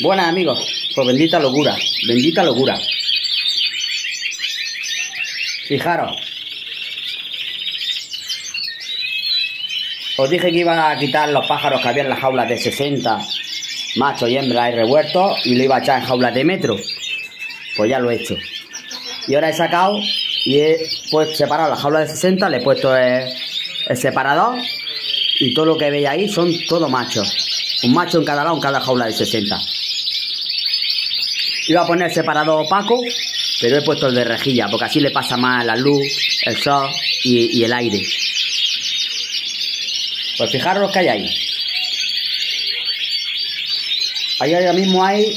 Buenas amigos, pues bendita locura, bendita locura. Fijaros. Os dije que iba a quitar los pájaros que había en las jaulas de 60 machos y hembras y revueltos y lo iba a echar en jaulas de metro. Pues ya lo he hecho. Y ahora he sacado y he pues, separado la jaula de 60, le he puesto el, el separador y todo lo que veis ahí son todos machos. Un macho en cada lado, en cada jaula de 60. Iba a poner el separador opaco, pero he puesto el de rejilla, porque así le pasa más la luz, el sol y, y el aire. Pues fijaros que hay ahí. Ahí ahora mismo hay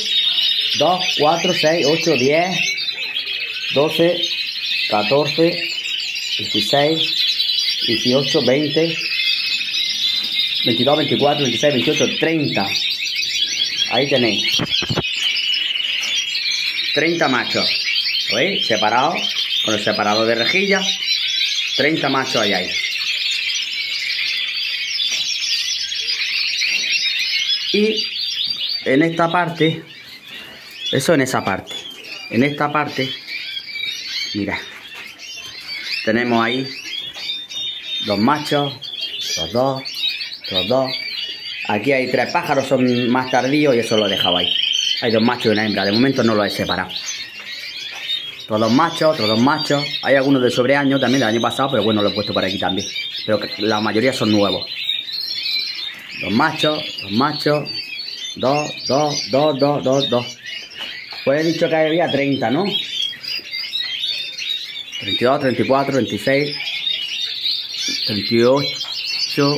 2, 4, 6, 8, 10, 12, 14, 16, 18, 20, 22, 24, 26, 28, 30. Ahí tenéis. 30 machos. ¿Veis? Separados con el separador de rejilla. 30 machos hay ahí. Y en esta parte, eso en esa parte. En esta parte, mira, tenemos ahí dos machos, los dos, los dos. Aquí hay tres pájaros, son más tardíos y eso lo he dejado ahí. Hay dos machos y una hembra, de momento no los he separado. Todos machos, otros dos machos. Hay algunos de sobreaño también del año pasado, pero bueno, lo he puesto por aquí también. Pero la mayoría son nuevos. Dos machos, dos machos, dos, dos, dos, dos, dos, dos. Pues he dicho que había 30, ¿no? 32, 34, 36, 38,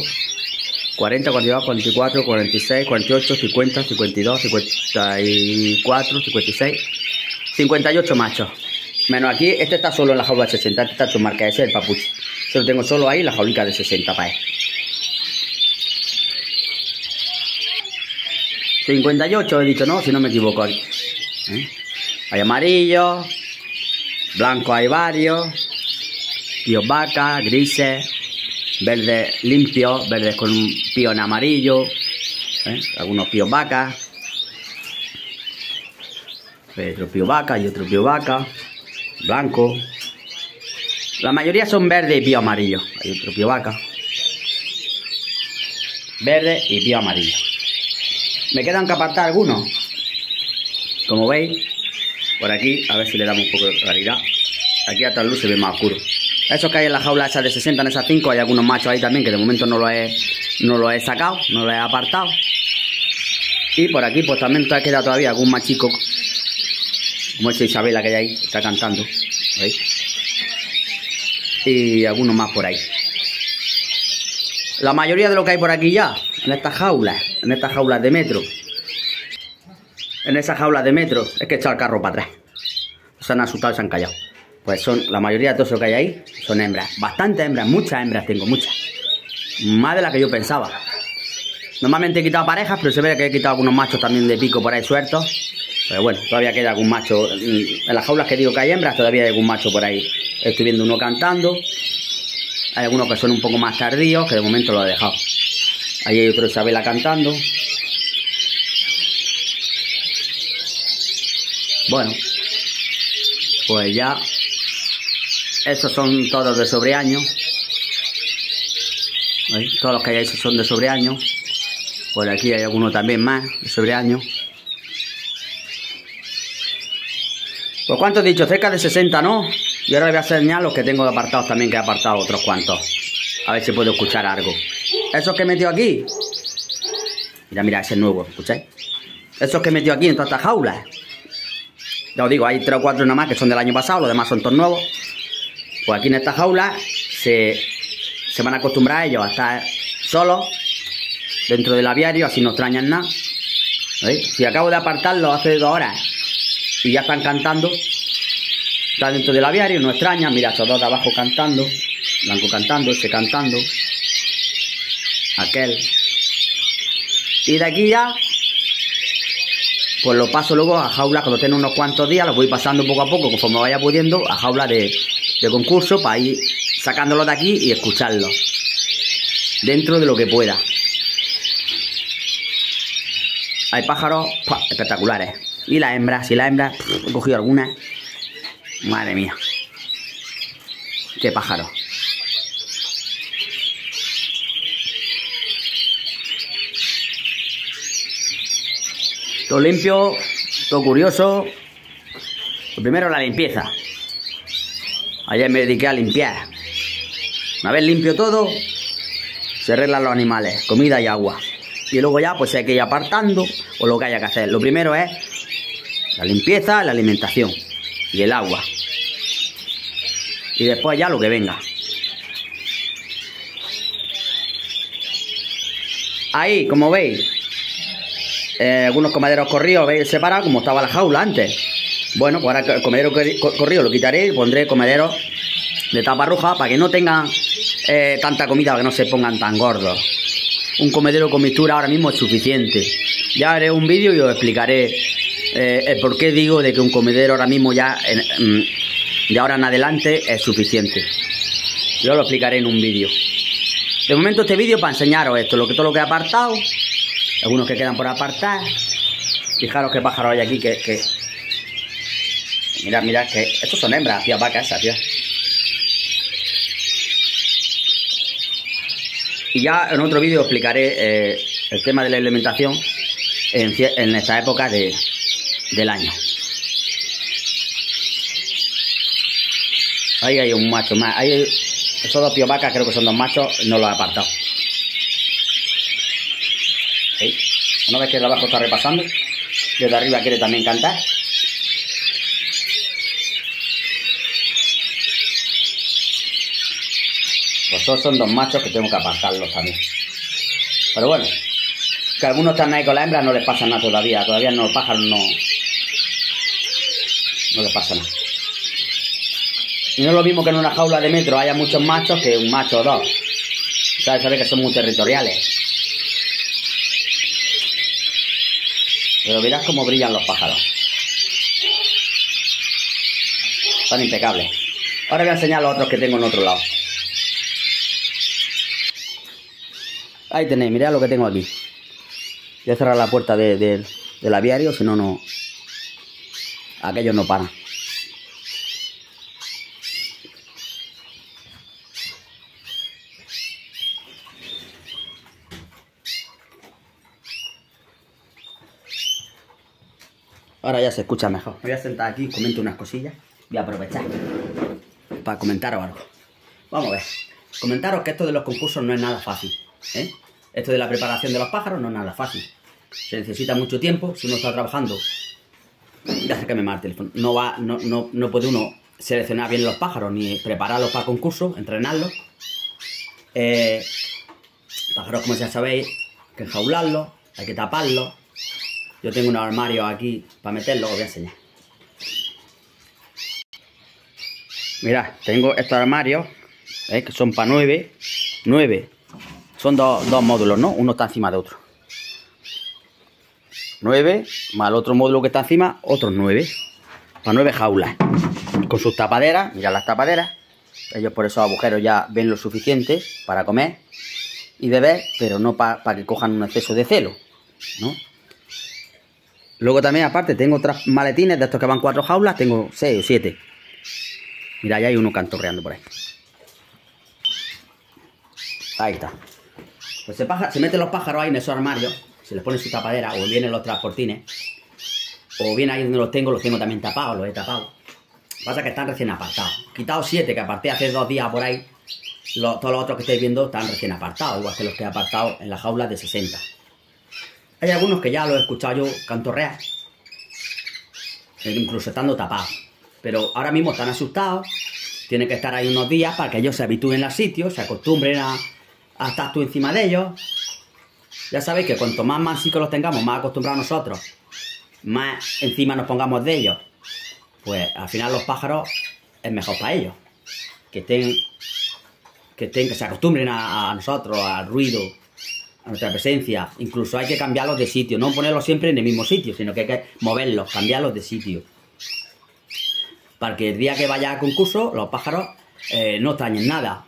40, 42, 44, 46, 48, 50, 52, 54, 56, 58 machos. Menos aquí, este está solo en la jaula de 60, este está su marca, ese es el papuche. Yo lo tengo solo ahí, la jaulica de 60 para él. 58 he dicho, ¿no? Si no me equivoco. ¿Eh? Hay amarillo, blanco hay varios, píos vaca, grises, verde limpio, verdes con un pío en amarillo, ¿eh? algunos píos vacas, otro pío vaca y otro pío vaca, blanco. La mayoría son verde y pío amarillo. Hay otro pío vaca. Verde y pío amarillo. Me quedan que apartar algunos. Como veis, por aquí, a ver si le damos un poco de claridad. Aquí la luz se ve más oscuro. Esos que hay en la jaula esa de 60, en esas 5, hay algunos machos ahí también que de momento no lo he, no lo he sacado, no lo he apartado. Y por aquí pues también te queda todavía algún machico, como esa Isabela que hay ahí, está cantando. ¿veis? Y algunos más por ahí. La mayoría de lo que hay por aquí ya, en estas jaulas, en estas jaulas de metro, en esas jaulas de metro, es que he echado el carro para atrás. Se han asustado y se han callado. Pues son, la mayoría de todo eso que hay ahí son hembras. Bastantes hembras, muchas hembras tengo, muchas. Más de las que yo pensaba. Normalmente he quitado parejas, pero se ve que he quitado algunos machos también de pico por ahí sueltos. Pero bueno, todavía queda algún macho. En las jaulas que digo que hay hembras, todavía hay algún macho por ahí. Estoy viendo uno cantando. Hay algunos que son un poco más tardíos, que de momento lo he dejado. Ahí hay otro Isabela cantando. Bueno, pues ya esos son todos de sobreaño. ¿Veis? Todos los que hay ahí son de sobreaño. Por aquí hay algunos también más de sobreaño. Pues cuánto he dicho, cerca de 60, ¿no? Y ahora voy a enseñar los que tengo apartados también, que he apartado otros cuantos. A ver si puedo escuchar algo. Esos que he metido aquí. Mira, mira, ese es nuevo, ¿escucháis? Esos que he metido aquí en todas estas jaulas. Ya os digo, hay tres o cuatro nada más que son del año pasado, los demás son todos nuevos. Pues aquí en esta jaula se, se van a acostumbrar ellos a estar solos dentro del aviario, así no extrañan nada. Si acabo de apartarlos hace dos horas y ya están cantando, está dentro del aviario, no extrañan, mira, estos dos de abajo cantando, blanco cantando, ese cantando, aquel. Y de aquí ya, pues lo paso luego a jaula, cuando tengo unos cuantos días, los voy pasando poco a poco, conforme vaya pudiendo, a jaula de, de concurso para ir sacándolo de aquí y escucharlo. Dentro de lo que pueda. hay pájaros espectaculares. Y las hembras, si las hembras, he cogido algunas. Madre mía. Qué pájaro. Todo limpio, todo curioso. Lo primero la limpieza. Ayer me dediqué a limpiar. Una vez limpio todo, se arreglan los animales, comida y agua. Y luego ya pues hay que ir apartando o lo que haya que hacer. Lo primero es la limpieza, la alimentación y el agua. Y después ya lo que venga. Ahí, como veis, eh, algunos comederos corridos, veis separados como estaba la jaula antes. Bueno, pues ahora el comedero corrido lo quitaré y pondré comederos de tapa roja para que no tengan eh, tanta comida, que no se pongan tan gordos. Un comedero con mixtura ahora mismo es suficiente. Ya haré un vídeo y os explicaré eh, el por qué digo de que un comedero ahora mismo ya, mm, de ahora en adelante, es suficiente. Yo lo explicaré en un vídeo. De momento este vídeo para enseñaros esto, lo que todo lo que he apartado, algunos que quedan por apartar. Fijaros qué pájaros hay aquí que, que... Mirad, mirad, que estos son hembras, tía, vacas esas, tía. Y ya en otro vídeo explicaré eh, el tema de la alimentación en, en esta época de, del año. Ahí hay un macho más. Ahí, esos dos piovacas creo que son dos machos, no los he apartado. Una vez que el abajo está repasando, desde arriba quiere también cantar. Pues todos son dos machos que tengo que apartarlos también. Pero bueno, que algunos están ahí con la hembra no les pasa nada todavía. Todavía no, los pájaros no, no les pasa nada. Y no es lo mismo que en una jaula de metro haya muchos machos que un macho o dos. ¿Sabes? Sabes que son muy territoriales. Pero verás cómo brillan los pájaros. Están impecables. Ahora voy a enseñar los otros que tengo en otro lado. Ahí tenéis, mirad lo que tengo aquí. Voy a cerrar la puerta del aviario, si no, no... Aquellos no paran. Ahora ya se escucha mejor. Me voy a sentar aquí y comento unas cosillas. Voy a aprovechar para comentaros algo. Vamos a ver. Comentaros que esto de los concursos no es nada fácil. ¿eh? Esto de la preparación de los pájaros no es nada fácil. Se necesita mucho tiempo. Si uno está trabajando, ya sé que me el teléfono. No, va, no, no, no puede uno seleccionar bien los pájaros ni prepararlos para concursos, entrenarlos. Eh, pájaros, como ya sabéis, hay que enjaularlos, hay que taparlos yo tengo un armario aquí para meterlo, os voy a enseñar. Mirad, tengo estos armarios, que son para nueve. Nueve. Son dos, módulos, ¿no? Uno está encima de otro. Nueve, más el otro módulo que está encima, otros nueve. Para nueve jaulas. Con sus tapaderas, mirad las tapaderas. Ellos por esos agujeros ya ven lo suficiente para comer y beber, pero no para que cojan un exceso de celo, ¿no? Luego también, aparte, tengo otras maletines de estos que van cuatro jaulas. Tengo seis o siete. Mira, ya hay uno cantorreando por ahí. Ahí está. Pues se, se meten los pájaros ahí en esos armarios. Se les pone su tapadera o vienen los transportines. O bien ahí donde los tengo, los tengo también tapados, los he tapado. Pasa que están recién apartados. Quitado siete que aparté hace dos días por ahí. todos los otros que estáis viendo están recién apartados, igual que los que he apartado en la jaula de 60. Hay algunos que ya lo he escuchado yo cantorrear, incluso estando tapados. Pero ahora mismo están asustados, tienen que estar ahí unos días para que ellos se habitúen al sitio, se acostumbren a, estar tú encima de ellos. Ya sabéis que cuanto más mansicos los tengamos, más acostumbrados nosotros, más encima nos pongamos de ellos, pues al final los pájaros es mejor para ellos. Que estén, que estén, que se acostumbren a nosotros, al ruido, nuestra presencia. Incluso hay que cambiarlos de sitio, no ponerlos siempre en el mismo sitio, sino que hay que moverlos, cambiarlos de sitio. Para que el día que vaya a concurso, los pájaros eh, no extrañen nada.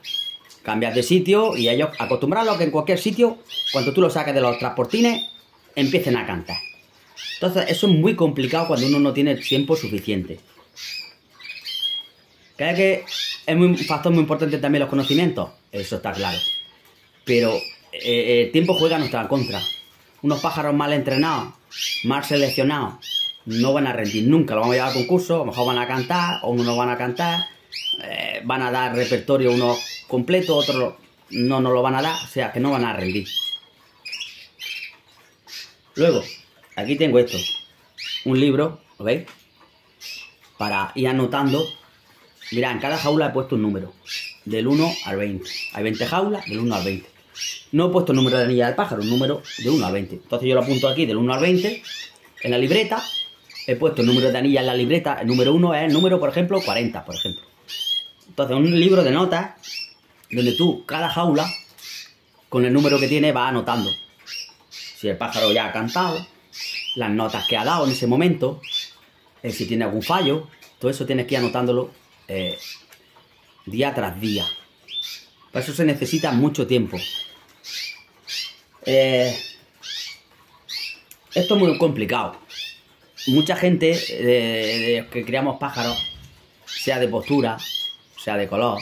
Cambias de sitio y ellos acostumbrarlos que en cualquier sitio, cuando tú los saques de los transportines, empiecen a cantar. Entonces, eso es muy complicado cuando uno no tiene tiempo suficiente. Creo que es un factor muy importante también los conocimientos, eso está claro. Pero eh, el tiempo juega a nuestra contra. Unos pájaros mal entrenados, mal seleccionados, no van a rendir nunca. Lo vamos a llevar a concurso, a lo mejor van a cantar, o no van a cantar, eh, van a dar repertorio unos completo, otros no nos lo van a dar, o sea que no van a rendir. Luego, aquí tengo esto, un libro, ¿lo veis? Para ir anotando. Mirad, en cada jaula he puesto un número, del 1 al 20. Hay 20 jaulas, del 1 al 20. No he puesto el número de anilla del pájaro, un número de 1 al 20. Entonces yo lo apunto aquí del 1 al 20 en la libreta. He puesto el número de anilla en la libreta. El número 1 es el número, por ejemplo, 40, por ejemplo. Entonces, un libro de notas donde tú, cada jaula, con el número que tiene, vas anotando. Si el pájaro ya ha cantado, las notas que ha dado en ese momento, eh, si tiene algún fallo, todo eso tienes que ir anotándolo eh, día tras día. Para eso se necesita mucho tiempo. Eh, esto es muy complicado. Mucha gente de, que criamos pájaros, sea de postura, sea de color,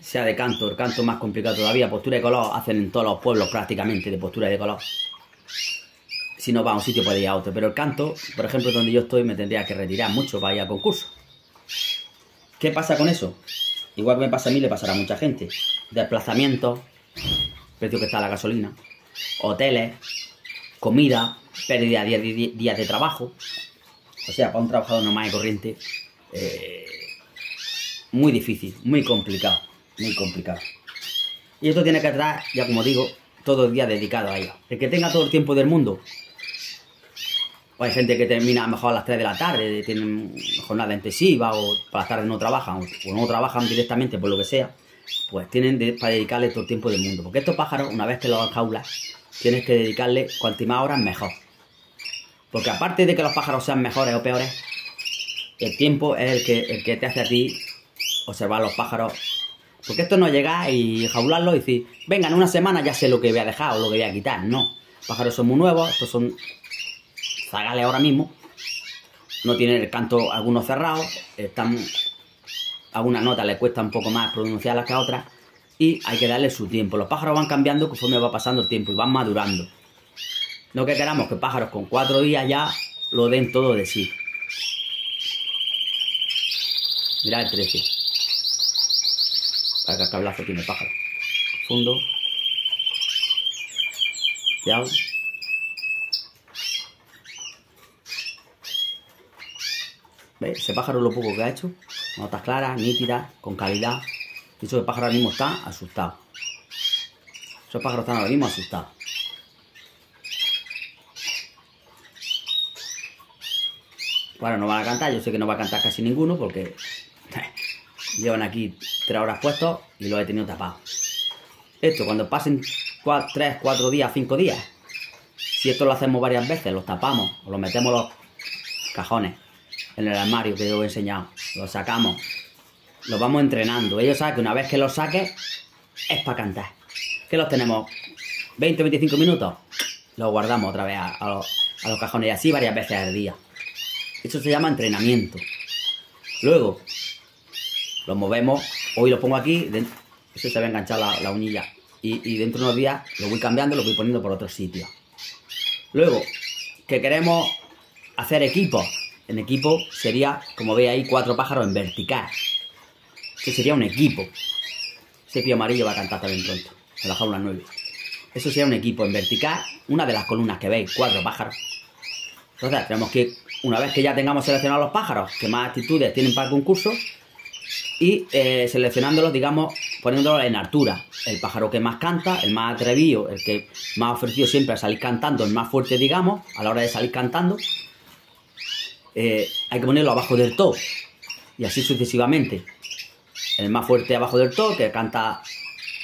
sea de canto, el canto más complicado todavía, postura de color hacen en todos los pueblos prácticamente de postura de color. Si no va a un sitio puede ir a otro, pero el canto, por ejemplo, donde yo estoy me tendría que retirar mucho para ir a concurso. ¿Qué pasa con eso? Igual que me pasa a mí, le pasará a mucha gente. Desplazamiento, precio que está la gasolina, hoteles, comida, pérdida de días de trabajo. O sea, para un trabajador normal y corriente, eh, muy difícil, muy complicado muy complicado. Y esto tiene que estar, ya como digo, todo el día dedicado a ello. El que tenga todo el tiempo del mundo. O hay gente que termina mejor a las 3 de la tarde, tienen jornada intensiva, o para las tardes no trabajan, o no trabajan directamente por lo que sea, pues tienen para dedicarle todo el tiempo del mundo. Porque estos pájaros, una vez que los jaulas, tienes que dedicarle cuantas más horas mejor. Porque aparte de que los pájaros sean mejores o peores, el tiempo es el que, el que te hace a ti observar los pájaros porque esto no llega y jaularlo y decir, venga, en una semana ya sé lo que voy a dejar o lo que voy a quitar. No. Los pájaros son muy nuevos, estos son zagales ahora mismo. No tienen el canto algunos cerrados, están. Algunas notas les cuesta un poco más pronunciarlas que a otras. Y hay que darle su tiempo. Los pájaros van cambiando conforme va pasando el tiempo y van madurando. No que queramos que pájaros con cuatro días ya lo den todo de sí. Mirad el 13. Para que cablazo tiene pájaro. Fundo. Ya. ¿Veis? Ese pájaro lo poco que ha hecho. Notas claras, nítidas, con calidad. Y eso el pájaro ahora mismo está asustado. Esos pájaros están ahora mismo asustados. Bueno, no van a cantar, yo sé que no va a cantar casi ninguno porque llevan aquí tres horas puestos y lo he tenido tapado. Esto, cuando pasen 3, 4 días, 5 días, si esto lo hacemos varias veces, los tapamos o lo metemos los cajones en el armario que yo he enseñado, los sacamos, los vamos entrenando. Ellos saben que una vez que los saques, es para cantar. Que los tenemos 20 25 minutos, los guardamos otra vez a, los, los cajones y así varias veces al día. Eso se llama entrenamiento. Luego, lo movemos, hoy lo pongo aquí, eso se va a la, la unilla. Y, dentro de unos días lo voy cambiando, lo voy poniendo por otro sitio. Luego, que queremos hacer equipo. En equipo sería, como veis ahí, cuatro pájaros en vertical. Eso sería un equipo. Ese pío amarillo va a cantar también pronto, en la jaula 9. Eso sería un equipo en vertical, una de las columnas que veis, cuatro pájaros. Entonces, tenemos que, una vez que ya tengamos seleccionados los pájaros que más actitudes tienen para el concurso, y eh, seleccionándolos, digamos, poniéndolos en altura. El pájaro que más canta, el más atrevido, el que más ofrecido siempre a salir cantando, el más fuerte, digamos, a la hora de salir cantando, eh, hay que ponerlo abajo del todo. Y así sucesivamente. El más fuerte abajo del todo, que canta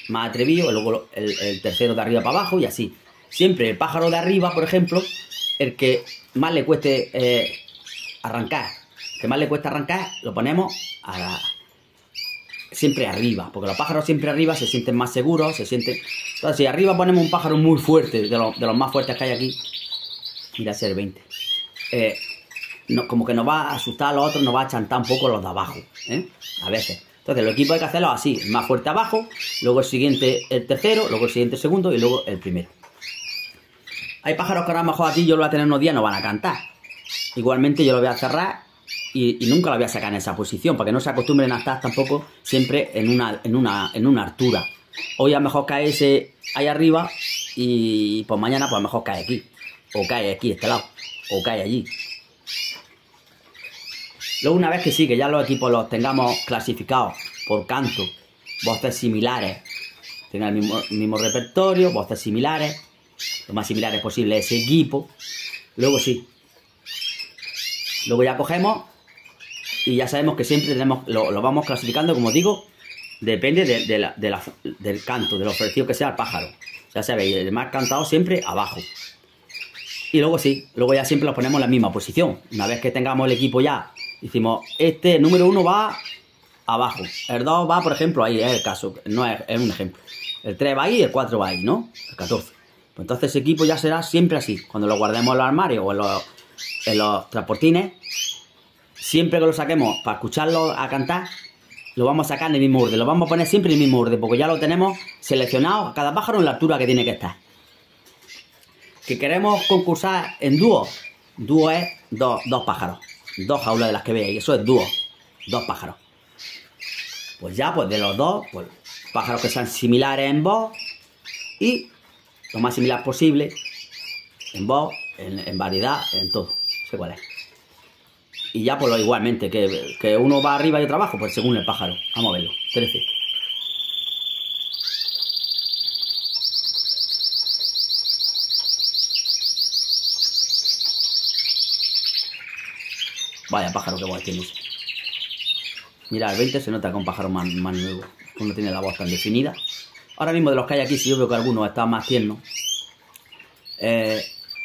más atrevido, luego el, tercero de arriba para abajo y así. Siempre el pájaro de arriba, por ejemplo, el que más le cueste eh, arrancar, que más le cuesta arrancar, lo ponemos a la, siempre arriba, porque los pájaros siempre arriba se sienten más seguros, se sienten... Entonces, si arriba ponemos un pájaro muy fuerte, de, los más fuertes que hay aquí, Mira, ser 20. Eh, como que nos va a asustar a los otros, nos va a chantar un poco los de abajo. ¿eh? A veces. Entonces, los equipos hay que hacerlo así: más fuerte abajo, luego el siguiente, el tercero, luego el siguiente, segundo y luego el primero. Hay pájaros que ahora mejor aquí yo lo voy a tener unos días, no van a cantar. Igualmente, yo lo voy a cerrar y, nunca lo voy a sacar en esa posición, para que no se acostumbren a estar tampoco siempre en una, en una, en una altura. Hoy a lo mejor cae ese ahí arriba y pues mañana pues a lo mejor cae aquí. O cae aquí, este lado. O cae allí. Luego una vez que sí, que ya los equipos los tengamos clasificados por canto, voces similares, tengan el mismo, repertorio, voces similares, lo más similares posible ese equipo, luego sí. Luego ya cogemos y ya sabemos que siempre tenemos, lo, vamos clasificando, como digo, depende del canto, de lo ofrecido que sea el pájaro. Ya sabéis, el más cantado siempre abajo. Y luego sí, luego ya siempre los ponemos en la misma posición. Una vez que tengamos el equipo ya, decimos, este número uno va abajo. El 2 va, por ejemplo, ahí, es el caso, no es, un ejemplo. El 3 va ahí y el 4 va ahí, ¿no? El 14. Pues entonces ese equipo ya será siempre así. Cuando lo guardemos en los armarios o en los, transportines, siempre que lo saquemos para escucharlo a cantar, lo vamos a sacar en el mismo orden. Lo vamos a poner siempre en el mismo orden, porque ya lo tenemos seleccionado a cada pájaro en la altura que tiene que estar. Que queremos concursar en dúo. Dúo es dos, pájaros. Dos jaulas de las que veis. Eso es dúo. Dos pájaros. Pues ya, pues de los dos, pues pájaros que sean similares en voz y lo más similar posible en voz, en, variedad, en todo. No sé cuál es. Y ya pues lo igualmente, que, uno va arriba y otro abajo, pues según el pájaro. Vamos a verlo. 13. Vaya pájaro que guay tiene Mira, el 20 se nota con un pájaro más, más nuevo. Uno tiene la voz tan definida. Ahora mismo de los que hay aquí, si yo veo que alguno está más tierno, eh,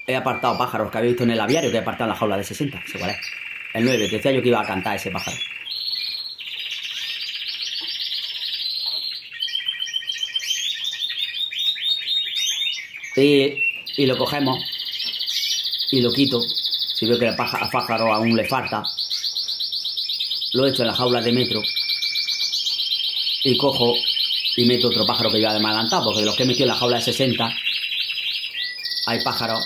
he apartado pájaros que había visto en el aviario, que he apartado en la jaula de 60. ¿Se cuál es? El 9, que decía yo que iba a cantar ese pájaro. Y, lo cogemos y lo quito. Si veo que el pájaro aún le falta, lo echo en la jaula de metro y cojo y meto otro pájaro que yo además adelantado, porque de los que he metido en la jaula de 60 hay pájaros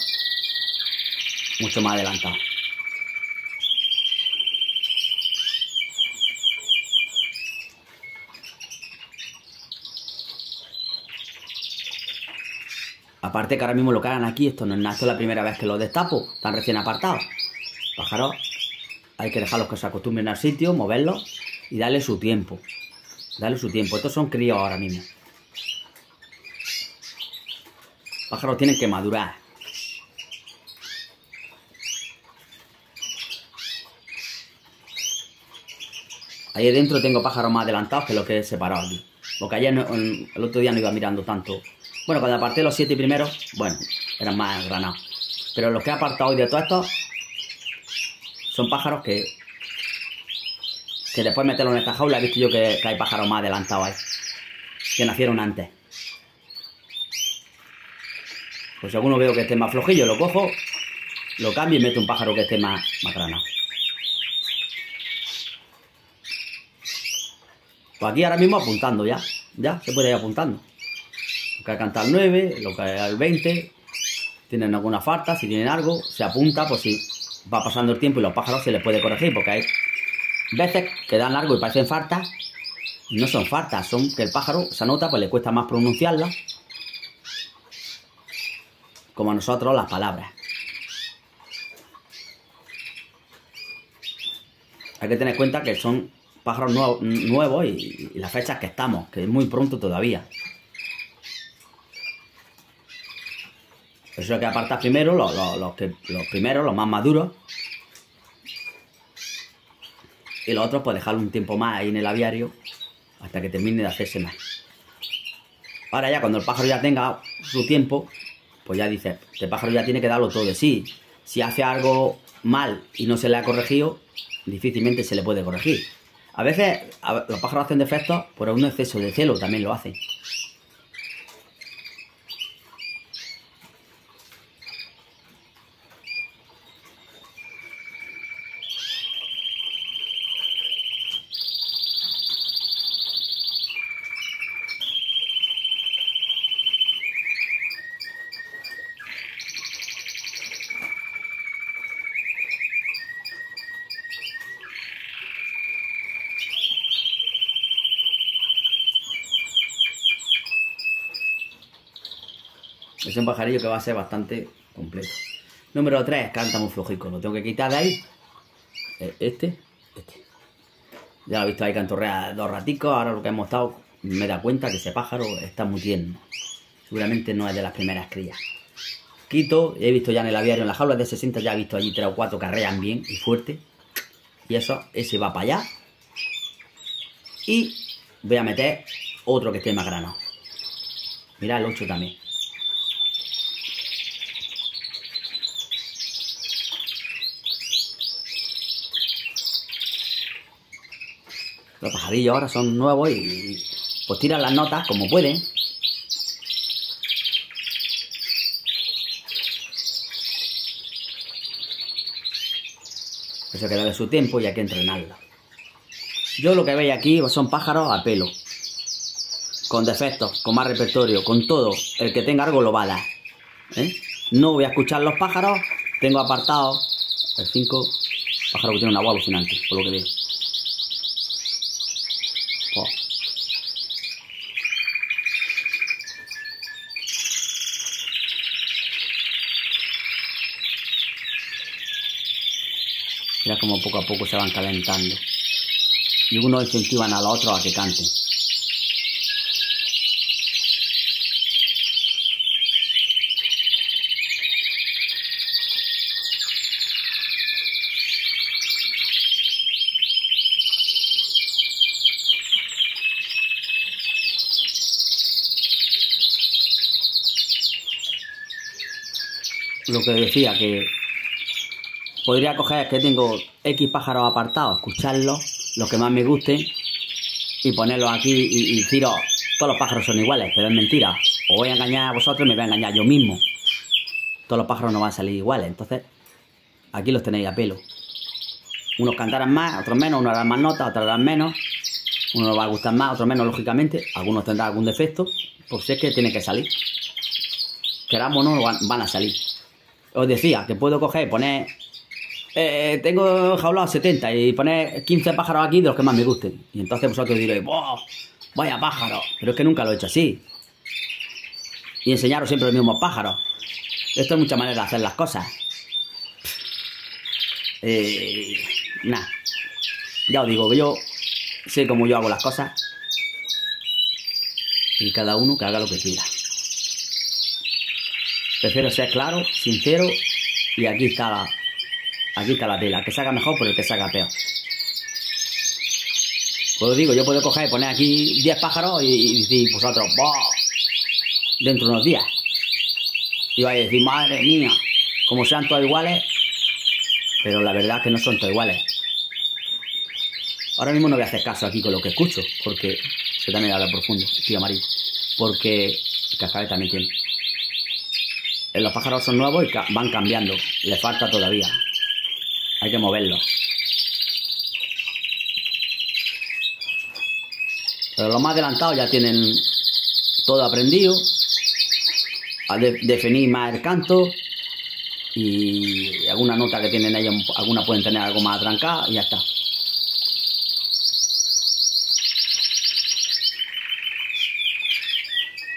mucho más adelantados. Aparte que ahora mismo lo hagan aquí, esto no es nada, la primera vez que lo destapo, están recién apartados. Pájaros, hay que dejarlos que se acostumbren al sitio, moverlos y darle su tiempo. Darle su tiempo. Estos son críos ahora mismo. Pájaros tienen que madurar. Ahí dentro tengo pájaros más adelantados que los que he separado aquí. Porque ayer, el otro día no iba mirando tanto bueno, cuando aparté los siete primeros, bueno, eran más granados. Pero los que he apartado hoy de todos estos son pájaros que que después meterlos en esta jaula he visto yo que, hay pájaros más adelantados ahí. Que nacieron antes. Pues si alguno veo que esté más flojillo, lo cojo, lo cambio y meto un pájaro que esté más, más granado. Pues aquí ahora mismo apuntando ya. Ya se puede ir apuntando que canta al 9, lo que al 20, tienen alguna falta, si tienen algo, se apunta, pues si va pasando el tiempo y los pájaros se les puede corregir, porque hay veces que dan largo y parecen faltas, no son faltas, son que el pájaro, esa nota, pues le cuesta más pronunciarla, como a nosotros las palabras. Hay que tener en cuenta que son pájaros nuevos y las fechas que estamos, que es muy pronto todavía. Eso hay que apartar primero los, los primeros, los más maduros. Y los otros, pues dejarlo un tiempo más ahí en el aviario hasta que termine de hacerse más. Ahora ya, cuando el pájaro ya tenga su tiempo, pues ya dice, este pájaro ya tiene que darlo todo de sí. Si hace algo mal y no se le ha corregido, difícilmente se le puede corregir. A veces los pájaros hacen defectos por un exceso de celo, también lo hacen. Es un pajarillo que va a ser bastante completo. Número 3, canta muy flojico. Lo tengo que quitar de ahí. Eh, este, este. Ya lo he visto ahí cantorrea dos raticos. Ahora lo que hemos estado, me da cuenta que ese pájaro está muy tierno. Seguramente no es de las primeras crías. Quito, he visto ya en el aviario, en la jaula de 60, ya he visto allí tres o cuatro que arrean bien y fuerte. Y eso, ese va para allá. Y voy a meter otro que esté más grano. Mira el 8 también. Los pajarillos ahora son nuevos y pues tiran las notas como pueden. Eso hay que darle su tiempo y hay que entrenarlo. Yo lo que veis aquí son pájaros a pelo. Con defectos, con más repertorio, con todo. El que tenga algo lo va a dar. ¿eh? No voy a escuchar los pájaros. Tengo apartado el 5 pájaro que tiene una agua alucinante, por lo que veo. Mira como poco a poco se van calentando. Y unos incentivan a los otros a que canten. Lo que decía, que podría coger que tengo X pájaros apartados, escucharlos, los que más me gusten, y ponerlos aquí y, y deciros, todos los pájaros son iguales, pero es mentira. Os voy a engañar a vosotros y me voy a engañar yo mismo. Todos los pájaros no van a salir iguales, entonces aquí los tenéis a pelo. Unos cantarán más, otros menos, unos harán más notas, otros harán menos. Uno va a gustar más, otros menos, lógicamente. Algunos tendrán algún defecto, pues si es que tiene que salir. Queramos o no, van, a salir. Os decía que puedo coger poner eh, tengo jaulado 70 y poner 15 pájaros aquí de los que más me gusten. Y entonces vosotros diréis, ¡Wow! Vaya pájaro. Pero es que nunca lo he hecho así. Y enseñaros siempre los mismos pájaros. Esto es mucha manera de hacer las cosas. Eh, nada. Ya os digo que yo sé cómo yo hago las cosas. Y cada uno que haga lo que quiera. Prefiero ser claro, sincero. Y aquí está Aquí está la tela, que se haga mejor por el que se haga peor. Pues digo, yo puedo coger y poner aquí 10 pájaros y, decir vosotros, ¡Bah! dentro de unos días. Y vais a decir, madre mía, como sean todos iguales, pero la verdad es que no son todos iguales. Ahora mismo no voy a hacer caso aquí con lo que escucho, porque se también habla profundo, tío amarillo, porque el cascabel también tiene. Los pájaros son nuevos y van cambiando, le falta todavía. Hay que moverlo. Pero los más adelantados ya tienen todo aprendido. A definir más el canto. Y alguna nota que tienen ellos, alguna pueden tener algo más atrancada y ya está.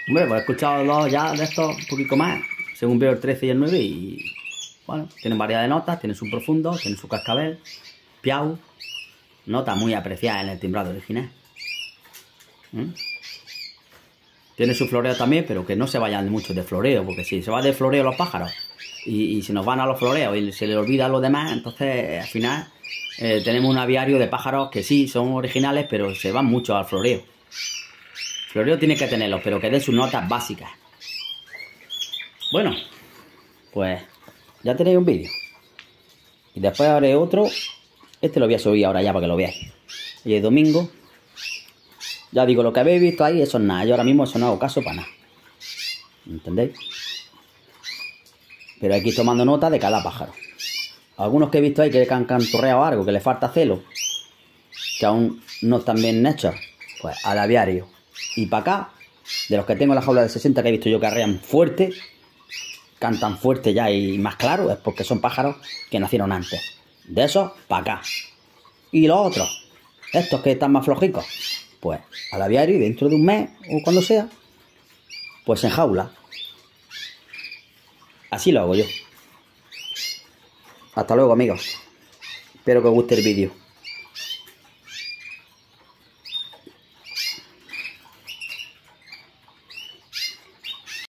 Hombre, pues he escuchado dos ya de estos un poquito más, según veo el 13 y el 9 y bueno, tienen variedad de notas, tienen su profundo, tienen su cascabel, piau, nota muy apreciada en el timbrado original. ¿Mm? Tiene su floreo también, pero que no se vayan mucho de floreo, porque si se va de floreo los pájaros y, si nos van a los floreos y se les olvida lo demás, entonces al final eh, tenemos un aviario de pájaros que sí son originales, pero se van mucho al floreo. Floreo tiene que tenerlos, pero que dé sus notas básicas. Bueno, pues ya tenéis un vídeo. Y después haré otro. Este lo voy a subir ahora ya para que lo veáis. Y el domingo. Ya digo, lo que habéis visto ahí, eso es nada. Yo ahora mismo eso no hago caso para nada. ¿Entendéis? Pero ir tomando nota de cada pájaro. Algunos que he visto ahí que han cantorreado algo, que le falta celo, que aún no están bien hechos, pues al aviario. Y para acá, de los que tengo en la jaula de 60 que he visto yo que arrean fuerte, cantan fuerte ya y más claro es porque son pájaros que nacieron antes. De esos, para acá. Y los otros, estos que están más flojicos, pues al aviario y dentro de un mes o cuando sea, pues en jaula. Así lo hago yo. Hasta luego, amigos. Espero que os guste el vídeo.